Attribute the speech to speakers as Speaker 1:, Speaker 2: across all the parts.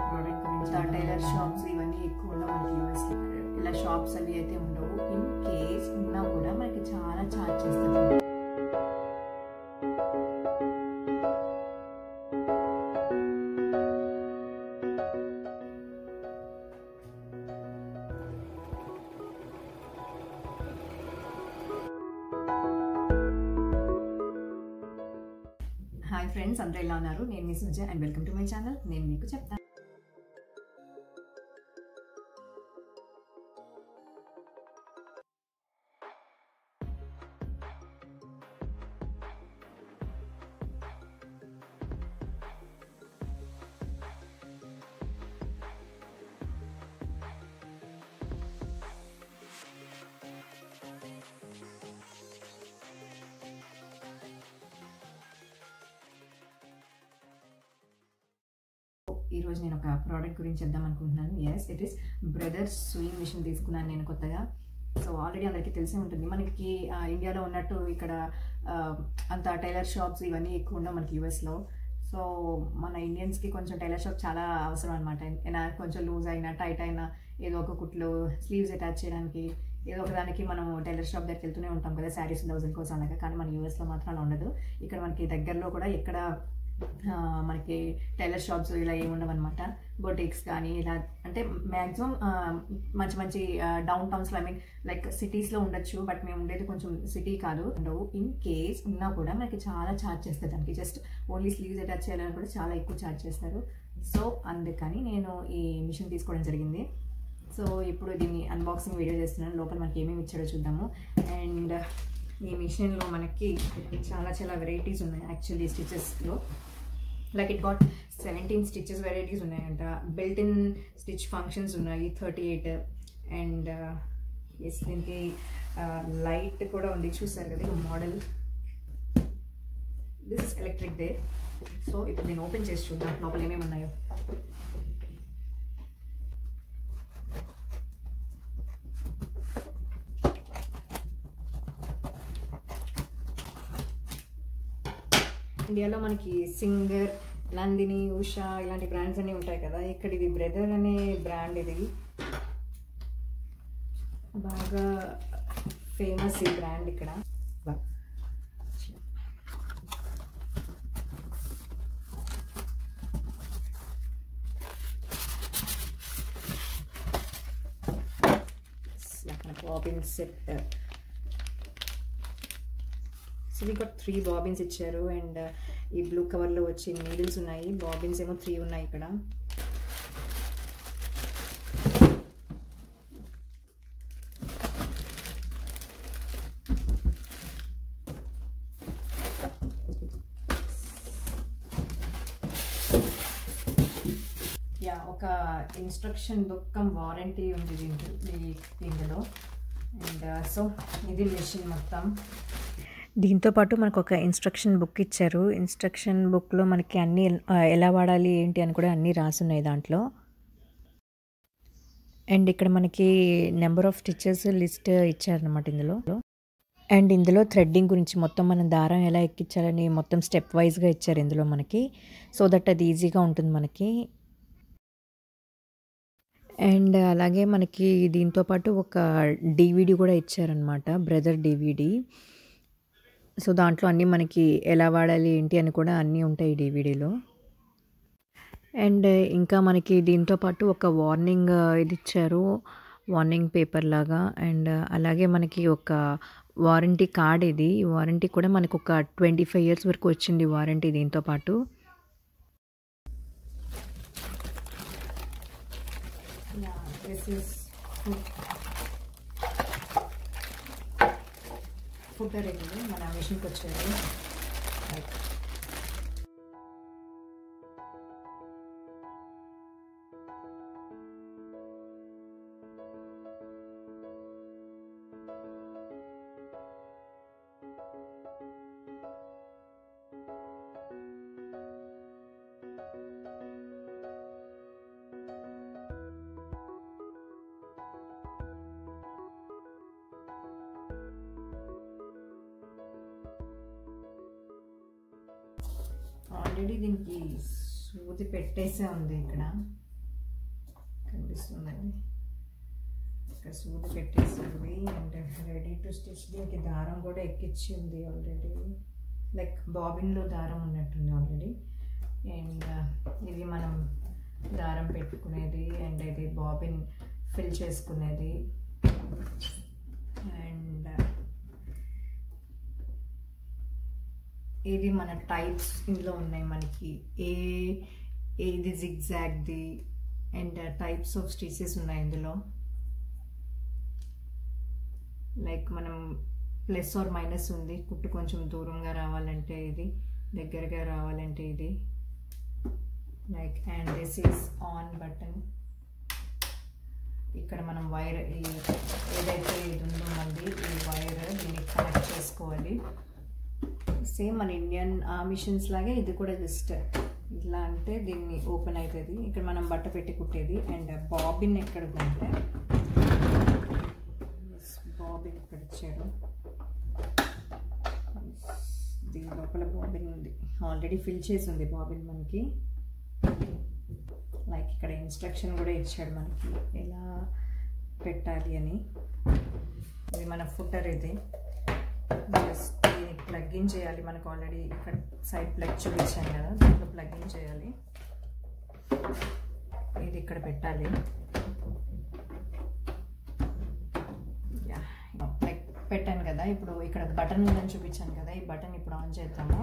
Speaker 1: Product గురించి tailor shops ఇవన్నీ ఎక్కువ ఉండవు మనకి యూఎస్ ఇలా షాప్స్ అవి అయితే ఉండవు. ఇన్ కేస్ ఉన్నా కూడా మనకి చాలా ఛార్జ్ చేస్తారు. హాయ్ ఫ్రెండ్స్ అందరూ ఎలా ఉన్నారు? నేను మీ Suja and welcome to my channel నేను మీకు చెప్తాను. ఈరోజు నేను ఒక ప్రోడక్ట్ గురించి చెప్దాం అనుకుంటున్నాను. Yes it is brothers sewing machine తీసుకున్నాను నేను కొత్తగా. సో ఆల్రెడీ అందరికీ తెలిసే ఉంటుంది. మనకి ఇండియాలో ఉన్నట్టు ఇక్కడ అంత టైలర్ షాప్స్ ఇవన్నీ ఎక్కువ ఉండవు మనకి యూఎస్లో సో మన ఇండియన్స్కి కొంచెం టైలర్ షాప్ చాలా అవసరం అనమాట ఏనా కొంచెం లూజ్ అయినా టైట్ అయినా ఏదో ఒక కుట్లు స్లీవ్స్ అటాచ్ చేయడానికి ఏదో ఒకదానికి మనం టైలర్ షాప్ దగ్గరికి వెళ్తూనే ఉంటాం కదా శారీస్ బ్లౌజుల కోసం అలాగా. కానీ మన యూఎస్లో మాత్రం అలా ఉండదు. ఇక్కడ మనకి దగ్గరలో కూడా ఎక్కడ మనకి టైలర్ షాప్స్ ఇలా ఏమి అనమాట బొటిక్స్ కానీ ఇలా అంటే మ్యాక్సిమం మంచి మంచి డౌన్ టౌన్స్లో ఐ మీన్ లైక్ సిటీస్లో ఉండొచ్చు బట్ మేము ఉండేది కొంచెం సిటీ కాదు. ఉండవు. ఇన్ కేస్ ఉన్నా కూడా మనకి చాలా ఛార్జ్ చేస్తారు దానికి. జస్ట్ ఓన్లీ స్లీవ్స్ అటాచ్ చేయాలని కూడా చాలా ఎక్కువ ఛార్జ్ చేస్తారు. సో అందుకని నేను ఈ మిషన్ తీసుకోవడం జరిగింది. సో ఇప్పుడు దీన్ని అన్బాక్సింగ్ వీడియో చేస్తున్నాను. లోపల మనకి ఏమేమి ఇచ్చాడో చూద్దాము. అండ్ ఈ మిషన్లో మనకి చాలా చాలా వెరైటీస్ ఉన్నాయి actually స్టిచెస్లో like it got seventeen stitches varieties ఉన్నాయంట. బిల్ట్ ఇన్ స్టిచ్ ఫంక్షన్స్ ఉన్నాయి థర్టీ ఎయిట్ అండ్ ఎస్ దీనికి uh, లైట్ కూడా ఉంది చూసారు కదా ఈ model this is electric they so ఇప్పుడు నేను ఓపెన్ చేసి చూద్దాం లోపల ఏమేమి ఉన్నాయో. ఇండియాలో మనకి సింగర్ నందిని ఉషా ఇలాంటి బ్రాండ్స్ అన్నీ ఉంటాయి కదా. ఇక్కడ ఇది బ్రదర్ అనే బ్రాండ్ ఇది. బాగా ఫేమస్ ఈ బ్రాండ్ ఇక్కడ. బాబిన్ సెట్ యాక్చువల్లీ ఇక్కడ త్రీ బాబిన్స్ ఇచ్చారు. అండ్ ఈ బ్లూ కవర్లో వచ్చి నీడిల్స్ ఉన్నాయి. బాబిన్స్ ఏమో త్రీ ఉన్నాయి ఇక్కడ. యా ఒక ఇన్స్ట్రక్షన్ బుక్ కమ్ వారంటీ ఉంది దీంట్లో దీంట్లో. అండ్ uh, సో ఇది మెషిన్ మొత్తం.
Speaker 2: దీంతో పాటు మనకు ఒక ఇన్స్ట్రక్షన్ బుక్ ఇచ్చారు ఇన్స్ట్రక్షన్ బుక్లో మనకి అన్ని ఎలా వాడాలి ఏంటి అని కూడా అన్నీ రాసున్నాయి దాంట్లో. అండ్ ఇక్కడ మనకి నెంబర్ ఆఫ్ స్టిచెస్ లిస్ట్ ఇచ్చారనమాట ఇందులో. అండ్ ఇందులో థ్రెడ్డింగ్ గురించి మొత్తం మనం దారం ఎలా ఎక్కించాలని మొత్తం స్టెప్ వైజ్గా ఇచ్చారు ఇందులో మనకి. సో దట్ అది ఈజీగా ఉంటుంది మనకి. అండ్ అలాగే మనకి దీంతో పాటు ఒక డివిడి కూడా ఇచ్చారనమాట బ్రదర్ డివిడి సో దాంట్లో అన్నీ మనకి ఎలా వాడాలి ఏంటి అని కూడా అన్నీ ఉంటాయి డివిడీలో. అండ్ ఇంకా మనకి దీంతో పాటు ఒక వార్నింగ్ ఇది ఇచ్చారు వార్నింగ్ పేపర్ లాగా. అండ్ అలాగే మనకి ఒక వారంటీ కార్డ్ ఇది. ఈ వారంటీ కూడా మనకు ఒక ట్వంటీ ఫైవ్ ఇయర్స్ వరకు వచ్చింది వారంటీ దీంతో పాటు.
Speaker 1: Yeah, this is ఫుటర్ ఇది మన మిషన్కి వచ్చేది ఆల్రెడీ దీనికి సూది పెట్టేసే ఉంది ఇక్కడ. కనిపిస్తుందండి. ఇక్కడ సూది పెట్టేసింది అండ్ రెడీ టు స్టిచ్ దీనికి దారం కూడా ఎక్కించి ఉంది ఆల్రెడీ. లైక్ బాబిన్లో దారం ఉన్నట్టుంది ఆల్రెడీ. అండ్ uh, ఇది మనం దారం పెట్టుకునేది. అండ్ ఇది బాబిన్ ఫిల్ చేసుకునేది. అండ్ ఇది మన టైప్స్ ఇందులో ఉన్నాయి మనకి? ఏ ఏది జిగ్జాగ్ది? అండ్ టైప్స్ ఆఫ్ స్టిచెస్ ఉన్నాయి ఇందులో? లైక్ మనం ప్లస్ ఆర్ మైనస్ ఉంది. కుట్టు కొంచెం దూరంగా రావాలంటే ఇది దగ్గరగా రావాలంటే ఇది. Like and this is on button. ఇక్కడ మనం వైర్ ఈ ఏదైతే ఇది ఉందో మళ్ళీ ఈ వైర్ దీన్ని కనెక్ట్ చేసుకోవాలి. సేమ్ మన ఇండియన్ ఆ మిషన్స్ లాగే ఇది కూడా జస్ట్ ఇట్లా అంటే దీన్ని ఓపెన్ అవుతుంది ఇక్కడ మనం బట్ట పెట్టి కుట్టేది అండ్ బాబిన్ ఎక్కడ ఉందంటే బాబిన్ ఇక్కడ ఇచ్చాడు దీని లోపల బాబిన్ ఉంది. ఆల్రెడీ ఫిల్ చేసి ఉంది బాబిన్ మనకి. లైక్ ఇక్కడ ఇన్స్ట్రక్షన్ కూడా ఇచ్చాడు మనకి ఎలా పెట్టాలి అని. ఇది మన ఫుటర్ ఇది. జస్ట్ ప్లగ్ ఇన్ చేయాలి మనకు ఆల్రెడీ ఇక్కడ సైడ్ ప్లగ్ చూపించాను కదా దాంట్లో ప్లగ్ ఇన్ చేయాలి. ఇది ఇక్కడ పెట్టాలి. లైక్ పెట్టాను కదా ఇప్పుడు ఇక్కడ బటన్ ఉందని చూపించాను కదా ఈ బటన్ ఇప్పుడు ఆన్ చేద్దాము.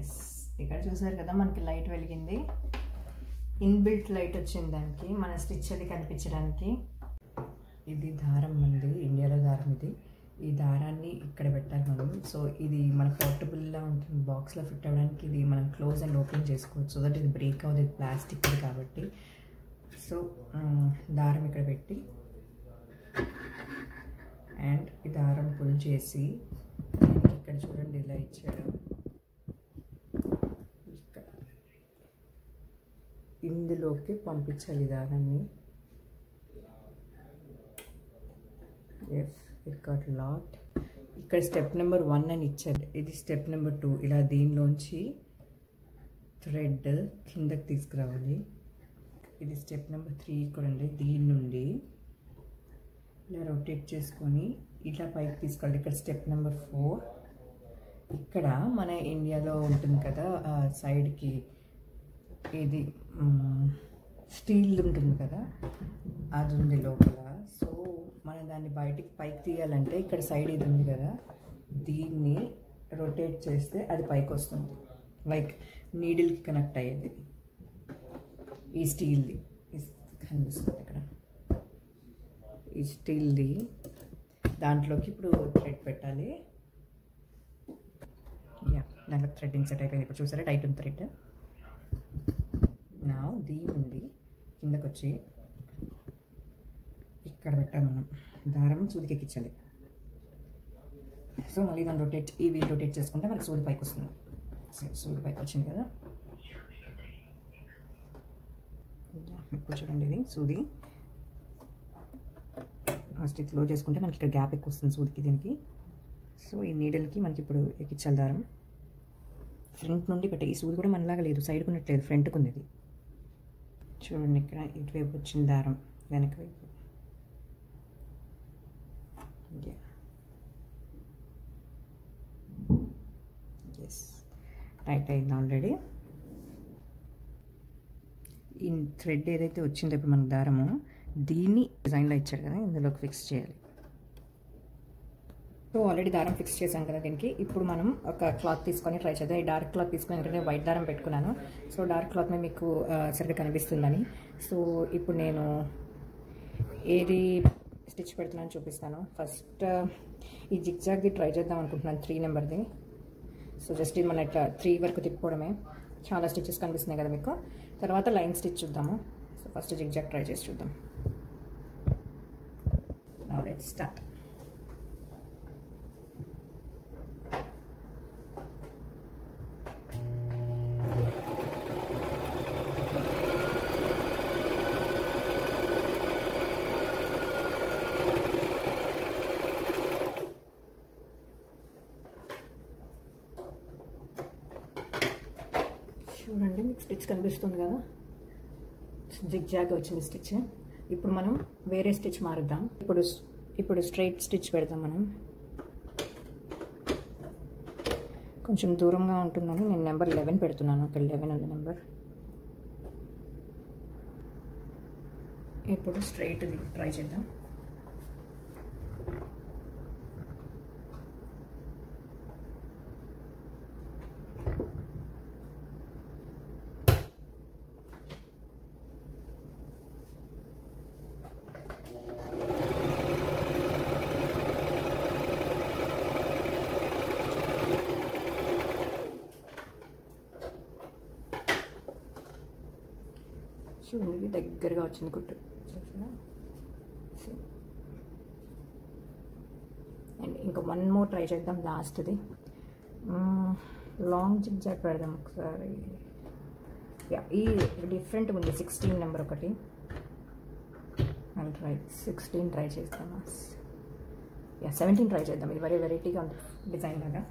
Speaker 1: ఎస్ ఇక్కడ చూసారు కదా మనకి లైట్ వెలిగింది. ఇన్బిల్ట్ లైట్ వచ్చింది దానికి మన స్టిచ్ అది కనిపించడానికి. ఇది దారం ఉంది ఇండియాలో దారం ఇది. ఈ దారాన్ని ఇక్కడ పెట్టాలి మనం. సో ఇది మన పోర్టబుల్లా ఉంటుంది. బాక్స్లో ఫిట్ అవ్వడానికి ఇది మనం క్లోజ్ అండ్ ఓపెన్ చేసుకోవచ్చు. సో దట్ ఇది బ్రేక్ అవుతుంది ప్లాస్టిక్ కాబట్టి. సో um, దారం ఇక్కడ పెట్టి. అండ్ ఈ దారం పుల్ చేసి. ఇక్కడ చూడండి ఇలా ఇచ్చాడు ఇందులోకి పంపించాలి ఈ దారాన్ని. ఎస్ ఇట్ గాట్ లాట్ ఇక్కడ స్టెప్ నెంబర్ వన్ అని ఇచ్చారు. ఇది స్టెప్ నెంబర్ టూ ఇలా దీనిలోంచి థ్రెడ్ కిందకి తీసుకురావాలి. ఇది స్టెప్ నెంబర్ త్రీ ఇక్కడ ఉంది దీని నుండి ఇలా రొటేట్ చేసుకొని ఇట్లా పైకి తీసుకోవాలి. ఇక్కడ స్టెప్ నెంబర్ ఫోర్ ఇక్కడ మన ఇండియాలో ఉంటుంది కదా సైడ్కి ఇది స్టీల్ ఉంటుంది కదా అది ఉంది లోపల. సో మనం దాన్ని బయటికి పైకి తీయాలంటే ఇక్కడ సైడ్ ఇది ఉంది కదా దీన్ని రొటేట్ చేస్తే అది పైకి వస్తుంది. లైక్ నీడిల్కి కనెక్ట్ అయ్యేది. ఈ స్టీల్ది కనిపిస్తుంది ఇక్కడ. ఈ స్టీల్ది దాంట్లోకి ఇప్పుడు థ్రెడ్ పెట్టాలి. యా దాంట్లో థ్రెడ్ ఇన్సెట్ అయిపోయింది. ఇప్పుడు చూసారా? టైట్ ఉంది థ్రెడ్ నా దీని ఉంది. కిందకు వచ్చి ఇక్కడ పెట్టాలి మనం. దారం సూదికి ఎక్కించాలి సో మళ్ళీ దాన్ని రొటేట్ ఈ వీల్ రొటేట్ చేసుకుంటే మనకి సూది పైకి వస్తుంది. సూది పైకి వచ్చింది కదా. ఎక్కువ చూడండి ఇది సూది. ఫస్ట్లో చేసుకుంటే మనకి ఇక్కడ గ్యాప్ ఎక్కువ వస్తుంది సూదికి దీనికి. సో ఈ నీడల్కి మనకి ఇప్పుడు ఎక్కించాలి దారం. ఫ్రంట్ నుండి పెట్టే ఈ సూది కూడా మనలాగా లేదు సైడ్కి ఉన్నట్లేదు ఫ్రంట్కి ఉంది ఇది. చూడండి ఇక్కడ ఇటువైపు వచ్చింది దారం వెనక వైపు ఎస్ టైట్ అయింది ఆల్రెడీ? ఈ థ్రెడ్ ఏదైతే వచ్చిందో ఇప్పుడు మనకు దారము దీన్ని డిజైన్లో ఇచ్చాడు కదా ఇందులోకి ఫిక్స్ చేయాలి. సో ఆల్రెడీ దారం ఫిక్స్ చేశాం కదా దీనికి. ఇప్పుడు మనం ఒక క్లాత్ తీసుకొని ట్రై చేద్దాం. ఈ డార్క్ క్లాత్ తీసుకొని ఎందుకంటే వైట్ దారం పెట్టుకున్నాను. సో డార్క్ క్లాత్ మీద మీకు సరిగ్గా కనిపిస్తుందని. సో ఇప్పుడు నేను ఏది స్టిచ్ పెడుతున్నాను చూపిస్తాను. ఫస్ట్ ఈ జిగ్జాగ్ది ట్రై చేద్దాం అనుకుంటున్నాను త్రీ నెంబర్ది. సో జస్ట్ ఇది మన ఇట్లా త్రీ వరకు తిప్పుకోవడమే. చాలా స్టిచెస్ కనిపిస్తున్నాయి కదా మీకు. తర్వాత లైన్ స్టిచ్ చూద్దాము. సో ఫస్ట్ జిగ్జాక్ ట్రై చేసి చూద్దాం. నౌ లెట్స్ స్టార్ట్ చూడండి మీకు స్టిచ్ కనిపిస్తుంది కదా? జిగ్ జాగ్ వచ్చింది స్టిచ్ ఇప్పుడు మనం వేరే స్టిచ్ మారుద్దాం. ఇప్పుడు ఇప్పుడు స్ట్రైట్ స్టిచ్ పెడతాం మనం. కొంచెం దూరంగా ఉంటుందని నేను నెంబర్ లెవెన్ పెడుతున్నాను. అక్కడ లెవెన్ ఉంది నెంబర్ ఇప్పుడు స్ట్రైట్ ట్రై చేద్దాం. చూడండి దగ్గరగా వచ్చింది కుట్టు చూసారా అండ్ ఇంకా వన్ మోర్ ట్రై చేద్దాం లాస్ట్ది లాంగ్ జిగ్ జాగ్ పెడదాం ఒకసారి. యా ఈ డిఫరెంట్ ఉంది సిక్స్టీన్ నెంబర్ ఒకటి. అండ్ ట్రై సిక్స్టీన్ ట్రై చేస్తామా యా సెవెంటీన్ ట్రై చేద్దాం. ఇది వెరీ వెరైటీగా ఉంది డిజైన్ లాగా.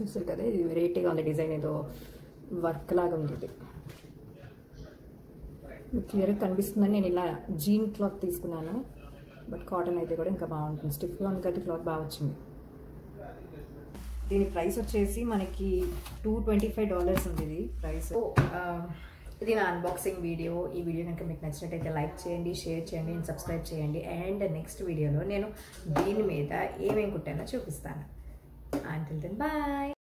Speaker 1: చూసారు కదా ఇది వెరైటీగా ఉంది డిజైన్ ఏదో వర్క్ లాగా ఉంది ఇది. క్లియర్గా కనిపిస్తుందని నేను ఇలా జీన్ క్లాత్ తీసుకున్నాను బట్ కాటన్ అయితే కూడా ఇంకా బాగుంటుంది. స్టిఫ్గా ఉంది కాబట్టి క్లాత్ బాగా వచ్చింది. దీని ప్రైస్ వచ్చేసి మనకి టూ ట్వంటీ ఫైవ్ డాలర్స్ ఉంది ఇది ప్రైస్. ఇది నా అన్బాక్సింగ్ వీడియో ఈ వీడియో కనుక మీకు నచ్చినట్టయితే లైక్ చేయండి షేర్ చేయండి అండ్ సబ్స్క్రైబ్ చేయండి. అండ్ నెక్స్ట్ వీడియోలో నేను దీని మీద ఏమేమి కుట్టానో చూపిస్తాను. Until then, bye.